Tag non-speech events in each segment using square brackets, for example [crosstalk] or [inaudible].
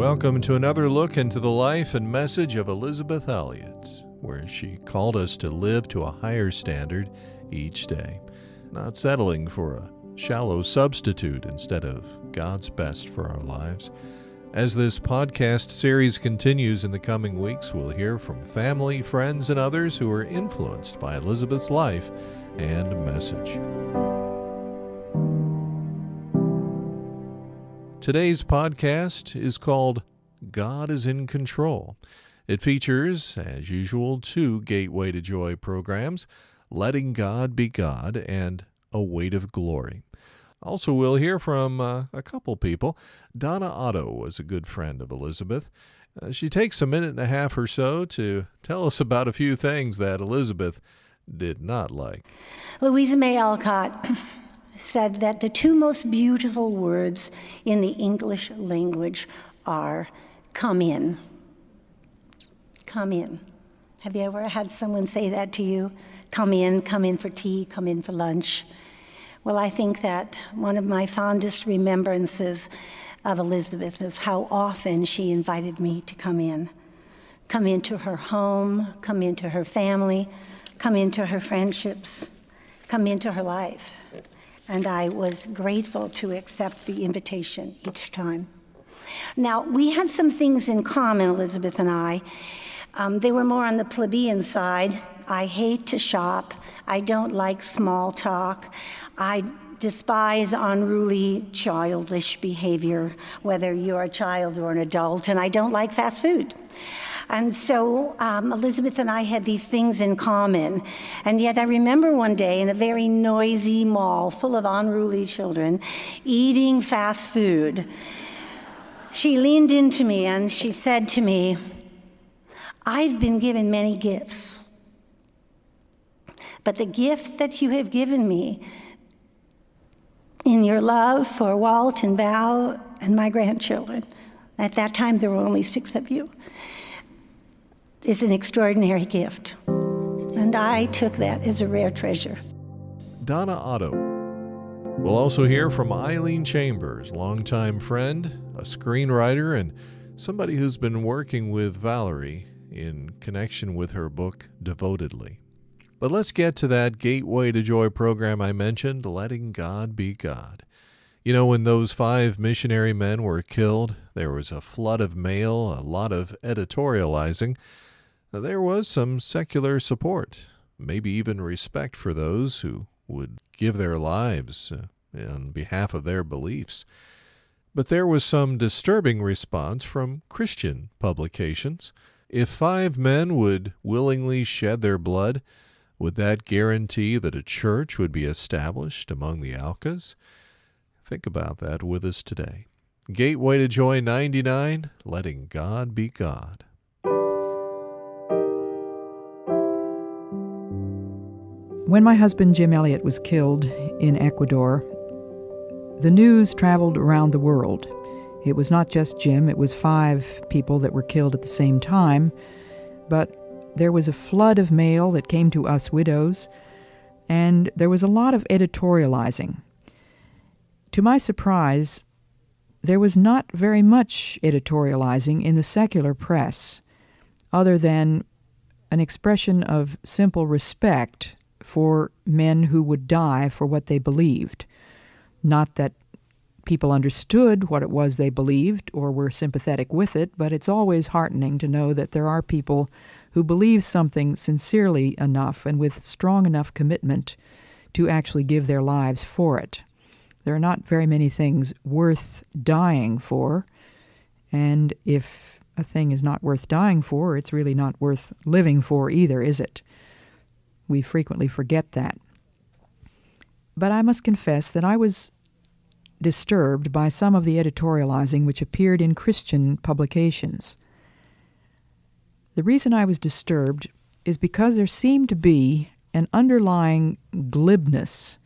Welcome to another look into the life and message of Elisabeth Elliot, where she called us to live to a higher standard each day, not settling for a shallow substitute instead of God's best for our lives. As this podcast series continues in the coming weeks, we'll hear from family, friends, and others who are influenced by Elisabeth's life and message. Today's podcast is called God is in Control. It features, as usual, two Gateway to Joy programs Letting God Be God and A Weight of Glory. Also, we'll hear from uh, a couple people. Donna Otto was a good friend of Elisabeth. Uh, she takes a minute and a half or so to tell us about a few things that Elisabeth did not like. Louisa May Alcott said that the two most beautiful words in the English language are come in. Come in. Have you ever had someone say that to you? Come in, come in for tea, come in for lunch. Well, I think that one of my fondest remembrances of Elisabeth is how often she invited me to come in. Come into her home, come into her family, come into her friendships, come into her life. And I was grateful to accept the invitation each time. Now, we had some things in common, Elisabeth and I. Um, they were more on the plebeian side. I hate to shop. I don't like small talk. I despise unruly, childish behavior, whether you're a child or an adult, and I don't like fast food. And so um, Elisabeth and I had these things in common. And yet I remember one day in a very noisy mall full of unruly children eating fast food. She leaned into me and she said to me, I've been given many gifts. But the gift that you have given me in your love for Walt and Val and my grandchildren, at that time there were only six of you, is an extraordinary gift. And I took that as a rare treasure. Donna Otto. We'll also hear from Eileen Chambers, longtime friend, a screenwriter, and somebody who's been working with Valerie in connection with her book Devotedly. But let's get to that Gateway to Joy program I mentioned, Letting God Be God. You know, when those five missionary men were killed, there was a flood of mail, a lot of editorializing. There was some secular support, maybe even respect for those who would give their lives uh, on behalf of their beliefs. But there was some disturbing response from Christian publications. If five men would willingly shed their blood, would that guarantee that a church would be established among the Aucas? Think about that with us today. Gateway to Joy 99, letting God be God. When my husband Jim Elliot was killed in Ecuador, the news traveled around the world. It was not just Jim, it was five people that were killed at the same time, but there was a flood of mail that came to us widows, and there was a lot of editorializing. To my surprise, there was not very much editorializing in the secular press, other than an expression of simple respect for men who would die for what they believed. Not that people understood what it was they believed or were sympathetic with it, but it's always heartening to know that there are people who believe something sincerely enough and with strong enough commitment to actually give their lives for it. There are not very many things worth dying for, and if a thing is not worth dying for, it's really not worth living for either, is it? We frequently forget that. But I must confess that I was disturbed by some of the editorializing which appeared in Christian publications. The reason I was disturbed is because there seemed to be an underlying glibness,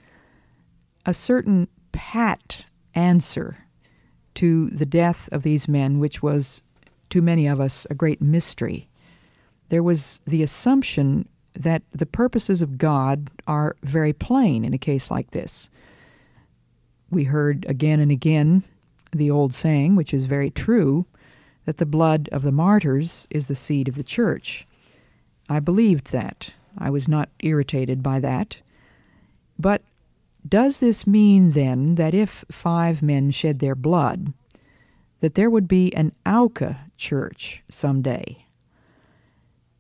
a certain pat answer to the death of these men, which was to many of us a great mystery. There was the assumption that the purposes of God are very plain in a case like this. We heard again and again the old saying, which is very true that the blood of the martyrs is the seed of the church. I believed that. I was not irritated by that. But does this mean then that if five men shed their blood, that there would be an Auca church someday?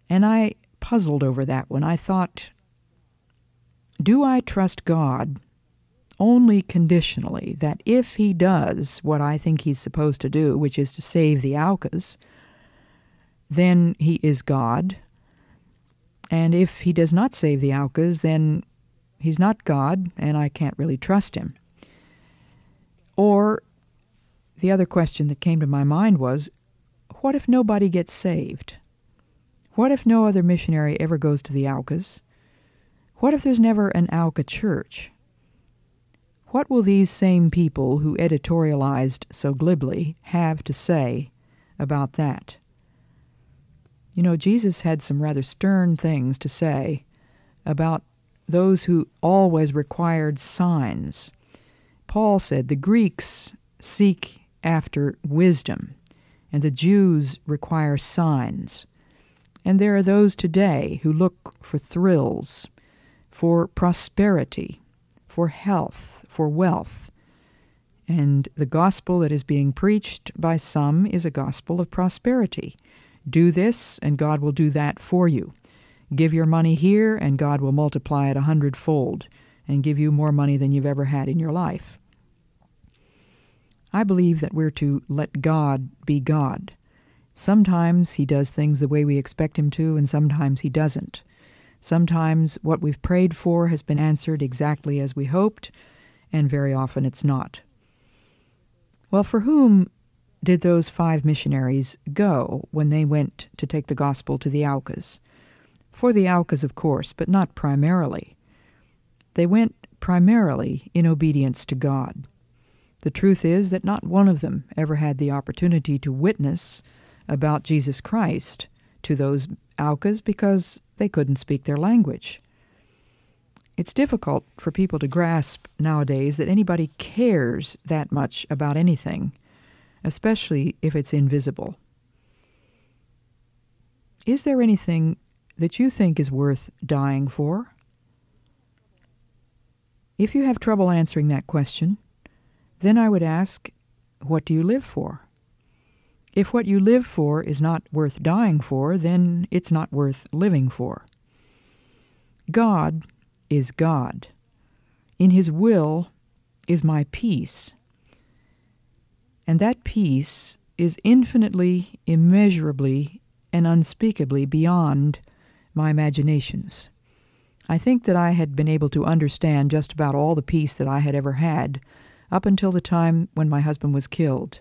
And I puzzled over that when I thought, do I trust God only conditionally that if he does what I think he's supposed to do, which is to save the Aucas, then he is God. And if he does not save the Aucas, then he's not God, and I can't really trust him. Or the other question that came to my mind was what if nobody gets saved? What if no other missionary ever goes to the Aucas? What if there's never an Auca church? What will these same people who editorialized so glibly have to say about that? You know, Jesus had some rather stern things to say about those who always required signs. Paul said the Greeks seek after wisdom, and the Jews require signs. And there are those today who look for thrills, for prosperity, for health, for wealth. And the gospel that is being preached by some is a gospel of prosperity. Do this, and God will do that for you. Give your money here, and God will multiply it a hundredfold and give you more money than you've ever had in your life. I believe that we're to let God be God. Sometimes He does things the way we expect Him to, and sometimes He doesn't. Sometimes what we've prayed for has been answered exactly as we hoped, and very often it's not. Well, for whom did those five missionaries go when they went to take the gospel to the Aucas? For the Aucas, of course, but not primarily. They went primarily in obedience to God. The truth is that not one of them ever had the opportunity to witness about Jesus Christ to those Aucas because they couldn't speak their language. It's difficult for people to grasp nowadays that anybody cares that much about anything, especially if it's invisible. Is there anything that you think is worth dying for? If you have trouble answering that question, then I would ask, what do you live for? If what you live for is not worth dying for, then it's not worth living for. God is God. In His will is my peace. And that peace is infinitely, immeasurably, and unspeakably beyond my imaginations. I think that I had been able to understand just about all the peace that I had ever had up until the time when my husband was killed.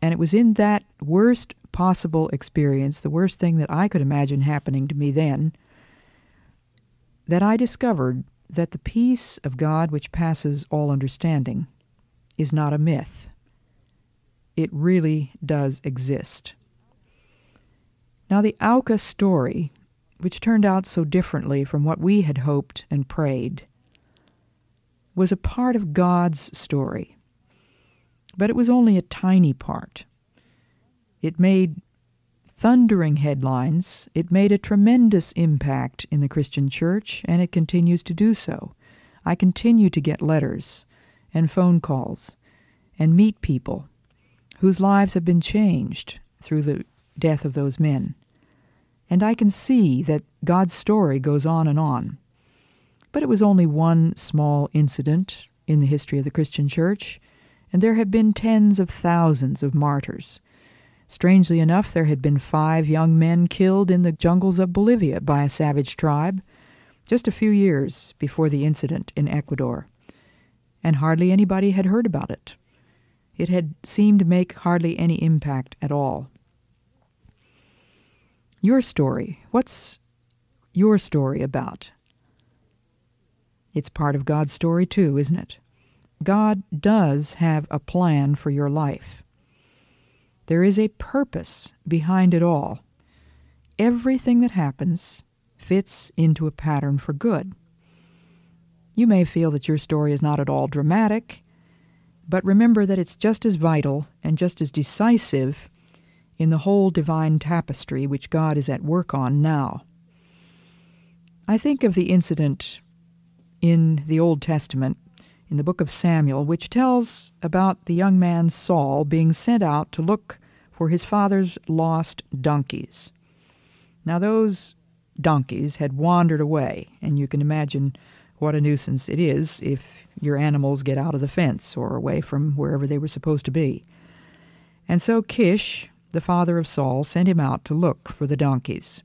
And it was in that worst possible experience, the worst thing that I could imagine happening to me then, that I discovered that the peace of God which passes all understanding is not a myth. It really does exist. Now, the Auca story, which turned out so differently from what we had hoped and prayed, was a part of God's story. But it was only a tiny part. It made thundering headlines, it made a tremendous impact in the Christian church, and it continues to do so. I continue to get letters and phone calls and meet people whose lives have been changed through the death of those men. And I can see that God's story goes on and on. But it was only one small incident in the history of the Christian church, and there have been tens of thousands of martyrs Strangely enough, there had been five young men killed in the jungles of Bolivia by a savage tribe just a few years before the incident in Ecuador, and hardly anybody had heard about it. It had seemed to make hardly any impact at all. Your story, what's your story about? It's part of God's story, too, isn't it? God does have a plan for your life. There is a purpose behind it all. Everything that happens fits into a pattern for good. You may feel that your story is not at all dramatic, but remember that it's just as vital and just as decisive in the whole divine tapestry which God is at work on now. I think of the incident in the Old Testament, in the book of Samuel, which tells about the young man Saul being sent out to look for his father's lost donkeys. Now, those donkeys had wandered away, and you can imagine what a nuisance it is if your animals get out of the fence or away from wherever they were supposed to be. And so Kish, the father of Saul, sent him out to look for the donkeys.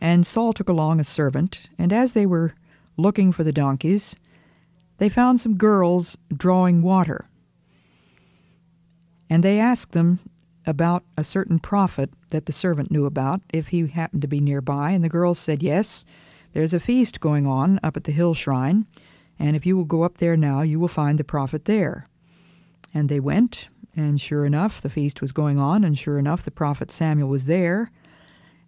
And Saul took along a servant, and as they were looking for the donkeys, they found some girls drawing water. And they asked them about a certain prophet that the servant knew about, if he happened to be nearby, and the girls said, Yes, there's a feast going on up at the hill shrine, and if you will go up there now, you will find the prophet there. And they went, and sure enough, the feast was going on, and sure enough, the prophet Samuel was there.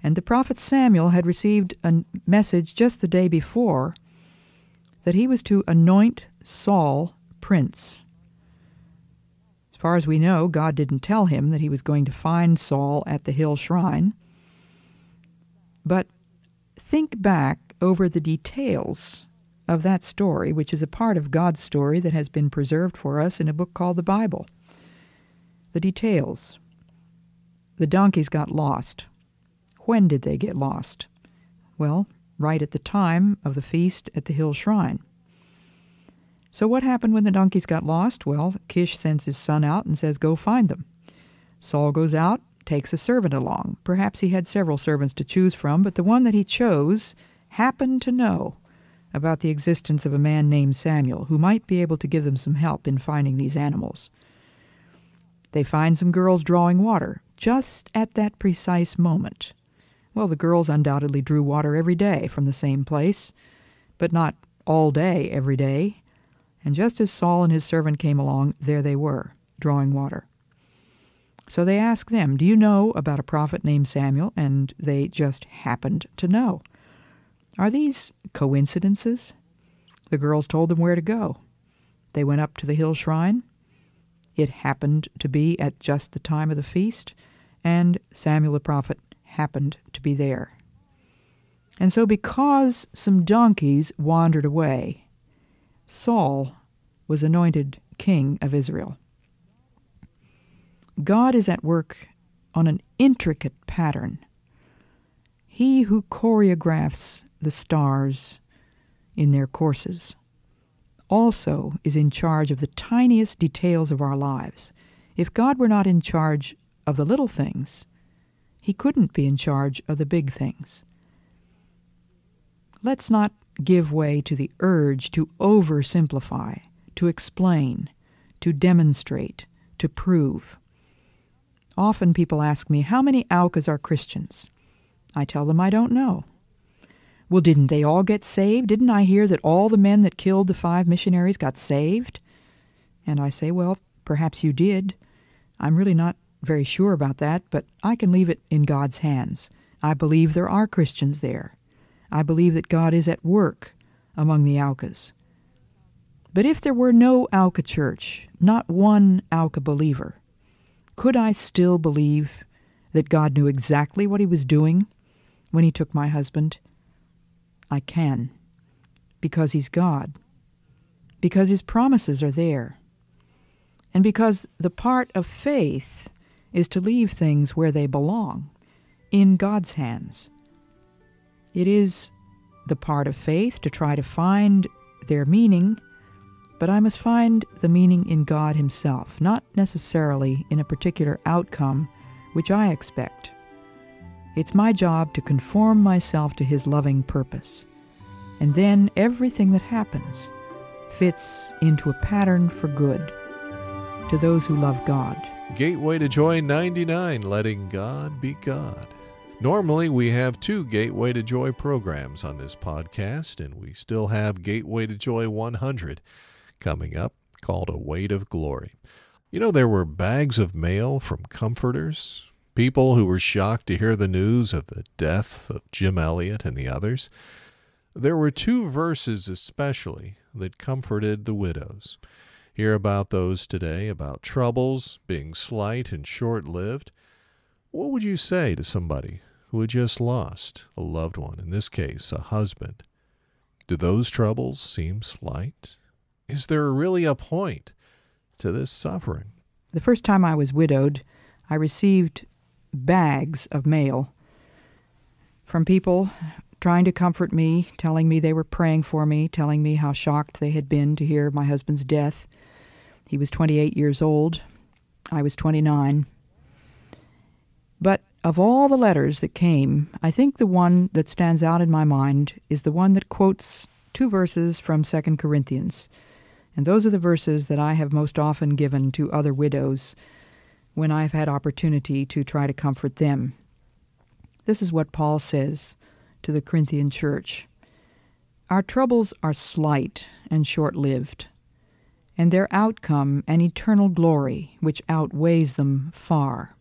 And the prophet Samuel had received a message just the day before that he was to anoint Saul prince. As far as we know, God didn't tell him that he was going to find Saul at the hill shrine. But think back over the details of that story, which is a part of God's story that has been preserved for us in a book called the Bible. The details. The donkeys got lost. When did they get lost? Well, right at the time of the feast at the hill shrine. So, what happened when the donkeys got lost? Well, Kish sends his son out and says, Go find them. Saul goes out, takes a servant along. Perhaps he had several servants to choose from, but the one that he chose happened to know about the existence of a man named Samuel who might be able to give them some help in finding these animals. They find some girls drawing water just at that precise moment. Well, the girls undoubtedly drew water every day from the same place, but not all day every day. And just as Saul and his servant came along, there they were, drawing water. So they asked them, Do you know about a prophet named Samuel? And they just happened to know. Are these coincidences? The girls told them where to go. They went up to the hill shrine. It happened to be at just the time of the feast, and Samuel the prophet happened to be there. And so, because some donkeys wandered away, Saul was anointed king of Israel. God is at work on an intricate pattern. He who choreographs the stars in their courses also is in charge of the tiniest details of our lives. If God were not in charge of the little things, he couldn't be in charge of the big things. Let's not give way to the urge to oversimplify, to explain, to demonstrate, to prove. Often people ask me, How many Aucas are Christians? I tell them I don't know. Well, didn't they all get saved? Didn't I hear that all the men that killed the five missionaries got saved? And I say, Well, perhaps you did. I'm really not very sure about that, but I can leave it in God's hands. I believe there are Christians there. I believe that God is at work among the Aucas. But if there were no Auca church, not one Auca believer, could I still believe that God knew exactly what he was doing when he took my husband? I can, because he's God, because his promises are there, and because the part of faith is to leave things where they belong, in God's hands. It is the part of faith to try to find their meaning, but I must find the meaning in God Himself, not necessarily in a particular outcome which I expect. It's my job to conform myself to His loving purpose. And then everything that happens fits into a pattern for good to those who love God. Gateway to Joy 99, letting God be God. Normally, we have two Gateway to Joy programs on this podcast, and we still have Gateway to Joy 100 coming up called A Weight of Glory. You know, there were bags of mail from comforters, people who were shocked to hear the news of the death of Jim Elliot and the others. There were two verses especially that comforted the widows. Hear about those today, about troubles being slight and short lived. What would you say to somebody who had just lost a loved one, in this case, a husband? Do those troubles seem slight? Is there really a point to this suffering? The first time I was widowed, I received bags of mail from people trying to comfort me, telling me they were praying for me, telling me how shocked they had been to hear my husband's death. He was 28 years old. I was 29. But of all the letters that came, I think the one that stands out in my mind is the one that quotes two verses from 2 Corinthians. And those are the verses that I have most often given to other widows when I've had opportunity to try to comfort them. This is what Paul says to the Corinthian church Our troubles are slight and short lived, and their outcome an eternal glory which outweighs them far.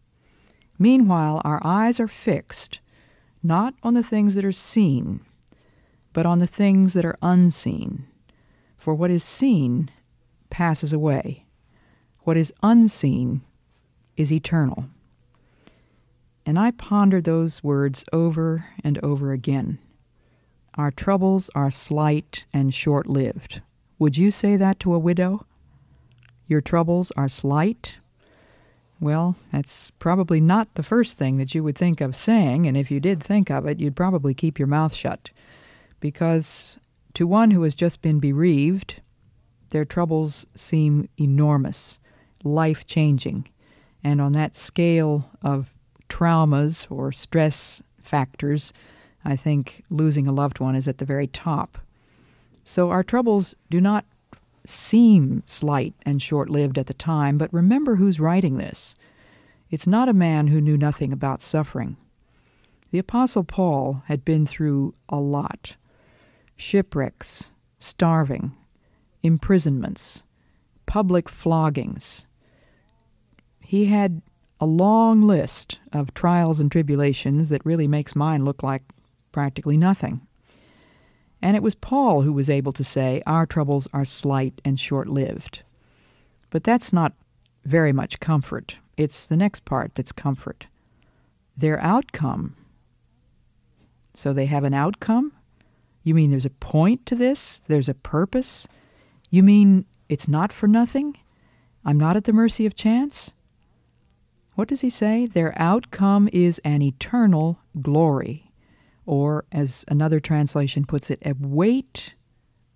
Meanwhile, our eyes are fixed not on the things that are seen, but on the things that are unseen. For what is seen passes away, what is unseen is eternal. And I pondered those words over and over again. Our troubles are slight and short lived. Would you say that to a widow? Your troubles are slight well, that's probably not the first thing that you would think of saying, and if you did think of it, you'd probably keep your mouth shut. Because to one who has just been bereaved, their troubles seem enormous, life changing. And on that scale of traumas or stress factors, I think losing a loved one is at the very top. So our troubles do not seem slight and short lived at the time, but remember who's writing this. It's not a man who knew nothing about suffering. The Apostle Paul had been through a lot shipwrecks, starving, imprisonments, public floggings. He had a long list of trials and tribulations that really makes mine look like practically nothing. And it was Paul who was able to say, Our troubles are slight and short lived. But that's not very much comfort. It's the next part that's comfort. Their outcome. So they have an outcome? You mean there's a point to this? There's a purpose? You mean it's not for nothing? I'm not at the mercy of chance? What does he say? Their outcome is an eternal glory or as another translation puts it, a weight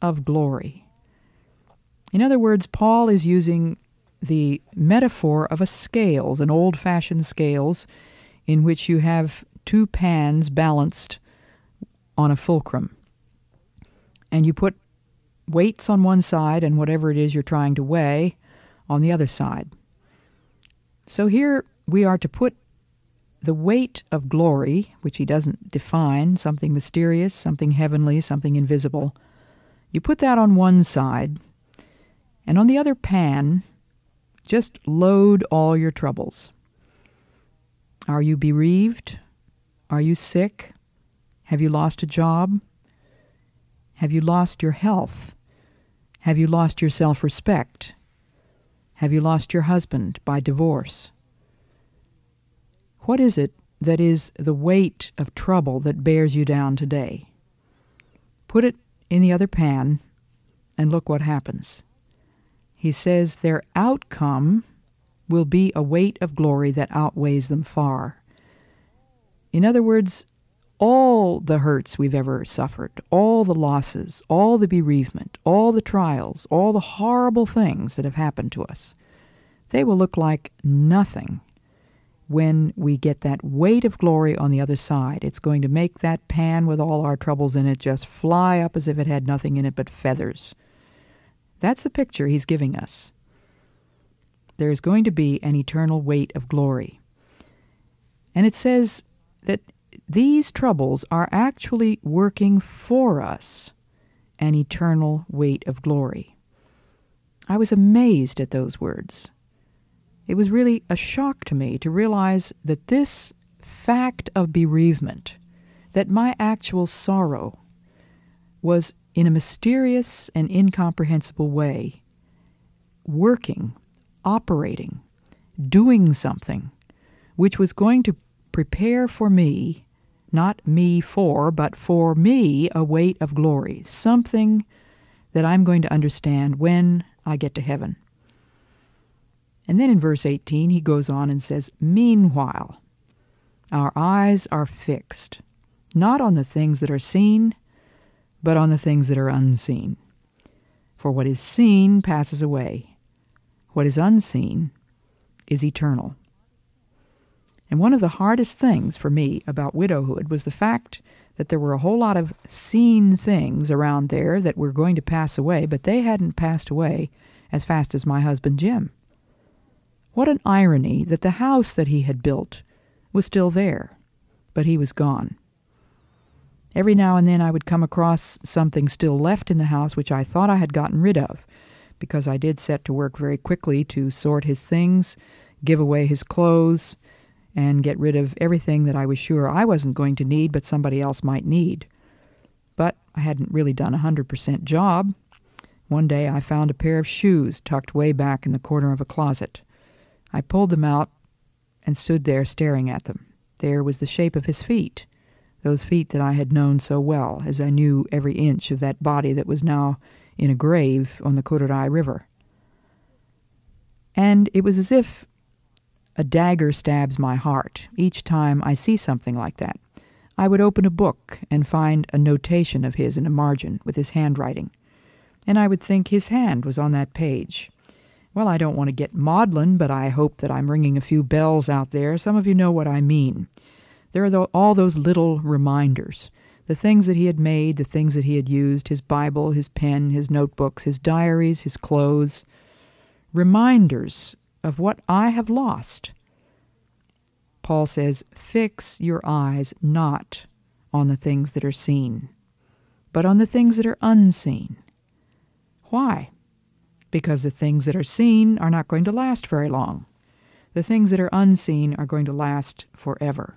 of glory. In other words, Paul is using the metaphor of a scales, an old fashioned scales, in which you have two pans balanced on a fulcrum. And you put weights on one side and whatever it is you're trying to weigh on the other side. So here we are to put the weight of glory, which he doesn't define, something mysterious, something heavenly, something invisible, you put that on one side, and on the other pan, just load all your troubles. Are you bereaved? Are you sick? Have you lost a job? Have you lost your health? Have you lost your self respect? Have you lost your husband by divorce? What is it that is the weight of trouble that bears you down today? Put it in the other pan and look what happens. He says their outcome will be a weight of glory that outweighs them far. In other words, all the hurts we've ever suffered, all the losses, all the bereavement, all the trials, all the horrible things that have happened to us, they will look like nothing when we get that weight of glory on the other side. It's going to make that pan with all our troubles in it just fly up as if it had nothing in it but feathers. That's the picture he's giving us. There is going to be an eternal weight of glory. And it says that these troubles are actually working for us an eternal weight of glory. I was amazed at those words. It was really a shock to me to realize that this fact of bereavement, that my actual sorrow was in a mysterious and incomprehensible way working, operating, doing something which was going to prepare for me, not me for, but for me, a weight of glory, something that I'm going to understand when I get to heaven. And then in verse 18, he goes on and says, Meanwhile, our eyes are fixed, not on the things that are seen, but on the things that are unseen. For what is seen passes away, what is unseen is eternal. And one of the hardest things for me about widowhood was the fact that there were a whole lot of seen things around there that were going to pass away, but they hadn't passed away as fast as my husband Jim. What an irony that the house that he had built was still there, but he was gone. Every now and then I would come across something still left in the house which I thought I had gotten rid of, because I did set to work very quickly to sort his things, give away his clothes, and get rid of everything that I was sure I wasn't going to need but somebody else might need. But I hadn't really done a 100% job. One day I found a pair of shoes tucked way back in the corner of a closet. I pulled them out and stood there staring at them. There was the shape of his feet, those feet that I had known so well, as I knew every inch of that body that was now in a grave on the Curaray River. And it was as if a dagger stabs my heart each time I see something like that. I would open a book and find a notation of his in a margin with his handwriting, and I would think his hand was on that page. Well, I don't want to get maudlin, but I hope that I'm ringing a few bells out there. Some of you know what I mean. There are the, all those little reminders the things that he had made, the things that he had used his Bible, his pen, his notebooks, his diaries, his clothes reminders of what I have lost. Paul says, Fix your eyes not on the things that are seen, but on the things that are unseen. Why? Because the things that are seen are not going to last very long. The things that are unseen are going to last forever.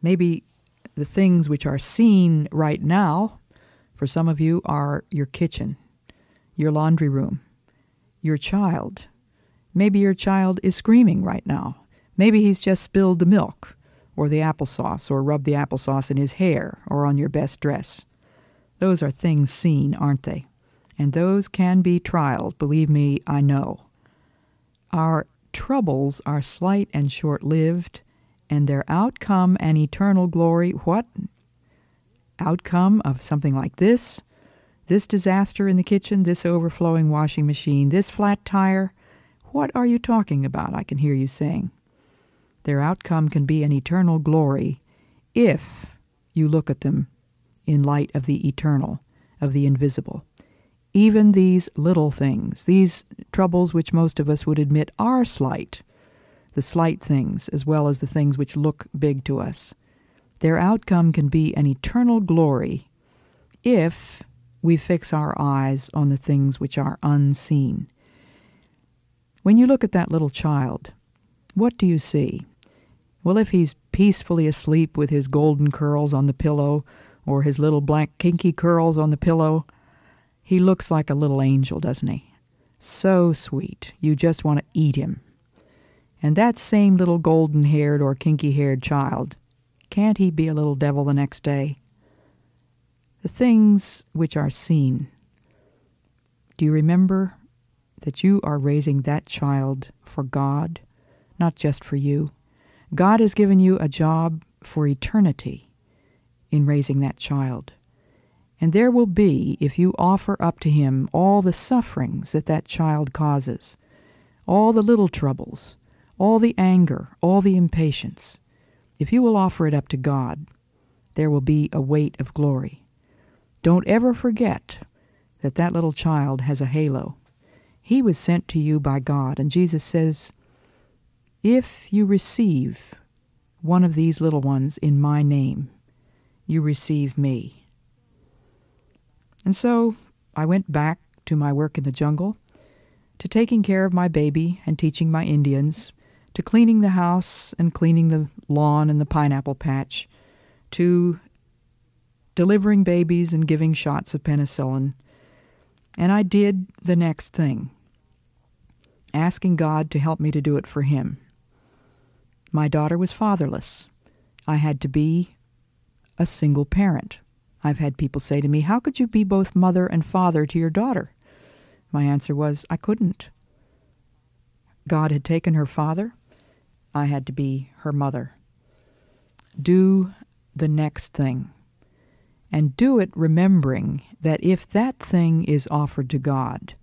Maybe the things which are seen right now, for some of you, are your kitchen, your laundry room, your child. Maybe your child is screaming right now. Maybe he's just spilled the milk or the applesauce or rubbed the applesauce in his hair or on your best dress. Those are things seen, aren't they? And those can be trials, believe me, I know. Our troubles are slight and short lived, and their outcome an eternal glory, what? Outcome of something like this this disaster in the kitchen, this overflowing washing machine, this flat tire, what are you talking about? I can hear you saying. Their outcome can be an eternal glory if you look at them in light of the eternal, of the invisible. Even these little things, these troubles which most of us would admit are slight, the slight things as well as the things which look big to us, their outcome can be an eternal glory if we fix our eyes on the things which are unseen. When you look at that little child, what do you see? Well, if he's peacefully asleep with his golden curls on the pillow, or his little black kinky curls on the pillow, he looks like a little angel, doesn't he? So sweet, you just want to eat him. And that same little golden haired or kinky haired child, can't he be a little devil the next day? the things which are seen. Do you remember that you are raising that child for God, not just for you? God has given you a job for eternity in raising that child. And there will be, if you offer up to Him all the sufferings that that child causes, all the little troubles, all the anger, all the impatience, if you will offer it up to God, there will be a weight of glory. Don't ever forget that that little child has a halo. He was sent to you by God, and Jesus says, If you receive one of these little ones in my name, you receive me. And so I went back to my work in the jungle, to taking care of my baby and teaching my Indians, to cleaning the house and cleaning the lawn and the pineapple patch, to delivering babies and giving shots of penicillin. And I did the next thing, asking God to help me to do it for Him. My daughter was fatherless. I had to be a single parent. I've had people say to me, How could you be both mother and father to your daughter? My answer was, I couldn't. God had taken her father. I had to be her mother. Do the next thing. And do it remembering that if that thing is offered to God,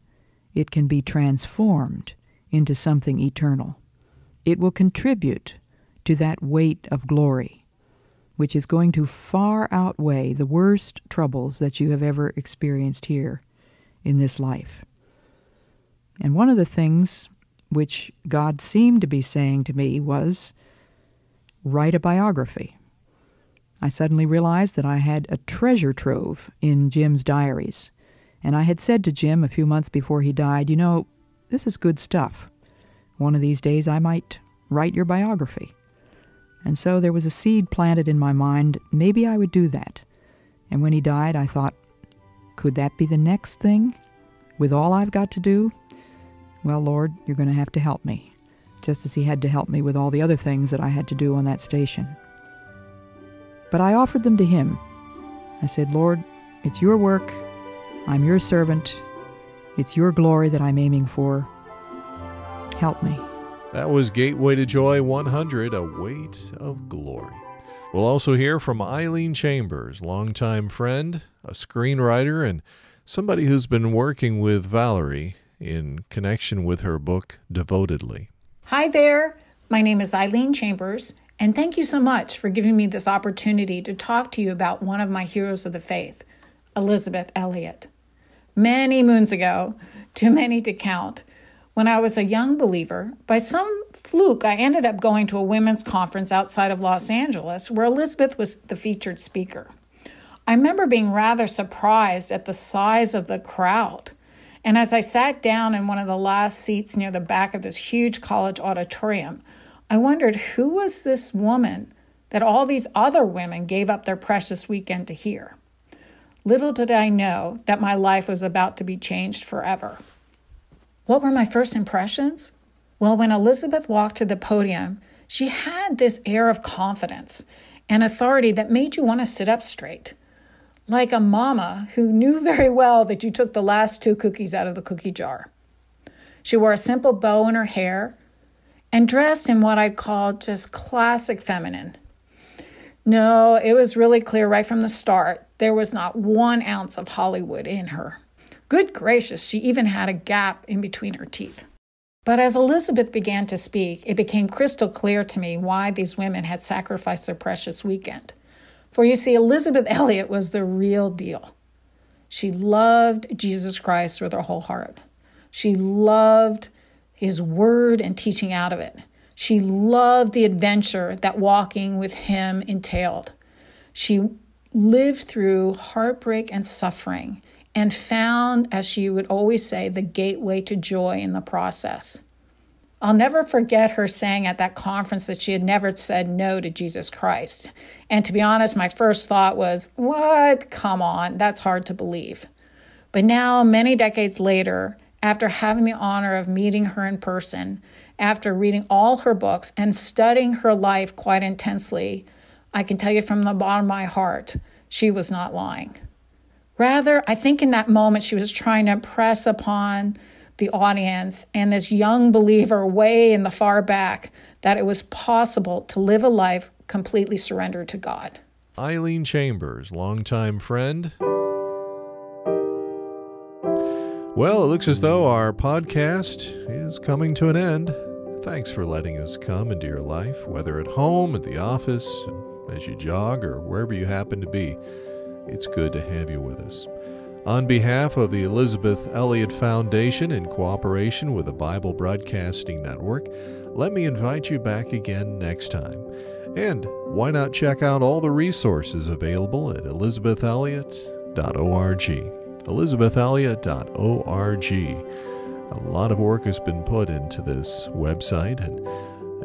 it can be transformed into something eternal. It will contribute to that weight of glory, which is going to far outweigh the worst troubles that you have ever experienced here in this life. And one of the things which God seemed to be saying to me was write a biography. I suddenly realized that I had a treasure trove in Jim's diaries. And I had said to Jim a few months before he died, You know, this is good stuff. One of these days I might write your biography. And so there was a seed planted in my mind, maybe I would do that. And when he died, I thought, could that be the next thing? With all I've got to do? Well, Lord, you're going to have to help me, just as He had to help me with all the other things that I had to do on that station. But I offered them to Him. I said, Lord, it's your work. I'm your servant. It's your glory that I'm aiming for. Help me. That was Gateway to Joy 100, A Weight of Glory. We'll also hear from Eileen Chambers, longtime friend, a screenwriter, and somebody who's been working with Valerie in connection with her book Devotedly. Hi there. My name is Eileen Chambers, and thank you so much for giving me this opportunity to talk to you about one of my heroes of the faith, Elisabeth Elliot. Many moons ago, too many to count, when I was a young believer, by some fluke, I ended up going to a women's conference outside of Los Angeles where Elisabeth was the featured speaker. I remember being rather surprised at the size of the crowd. And as I sat down in one of the last seats near the back of this huge college auditorium, I wondered who was this woman that all these other women gave up their precious weekend to hear. Little did I know that my life was about to be changed forever. What were my first impressions? Well, when Elisabeth walked to the podium, she had this air of confidence and authority that made you want to sit up straight like a mama who knew very well that you took the last two cookies out of the cookie jar. She wore a simple bow in her hair and dressed in what I'd call just classic feminine. No, it was really clear right from the start there was not one ounce of Hollywood in her. Good gracious, she even had a gap in between her teeth. But as Elisabeth began to speak, it became crystal clear to me why these women had sacrificed their precious weekend. For you see, Elisabeth [laughs] Elliot was the real deal. She loved Jesus Christ with her whole heart. She loved his word and teaching out of it. She loved the adventure that walking with him entailed. She lived through heartbreak and suffering and found, as she would always say, the gateway to joy in the process. I'll never forget her saying at that conference that she had never said no to Jesus Christ. And to be honest, my first thought was, What? Come on, that's hard to believe. But now, many decades later, after having the honor of meeting her in person, after reading all her books and studying her life quite intensely, I can tell you from the bottom of my heart, she was not lying. Rather, I think in that moment she was trying to press upon the audience and this young believer way in the far back that it was possible to live a life completely surrendered to God. Eileen Chambers, longtime friend. Well, it looks as though our podcast is coming to an end. Thanks for letting us come into your life, whether at home, at the office, as you jog, or wherever you happen to be. It's good to have you with us. On behalf of the Elisabeth Elliot Foundation, in cooperation with the Bible Broadcasting Network, let me invite you back again next time. And why not check out all the resources available at elisabethelliot.org? elisabethelliot.org. A lot of work has been put into this website, and,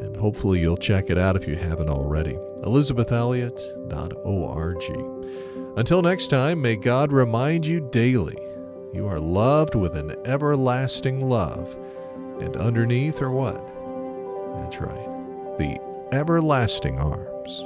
and hopefully you'll check it out if you haven't already. elisabethelliot.org. Until next time, may God remind you daily you are loved with an everlasting love. And underneath are what? That's right, the everlasting arms.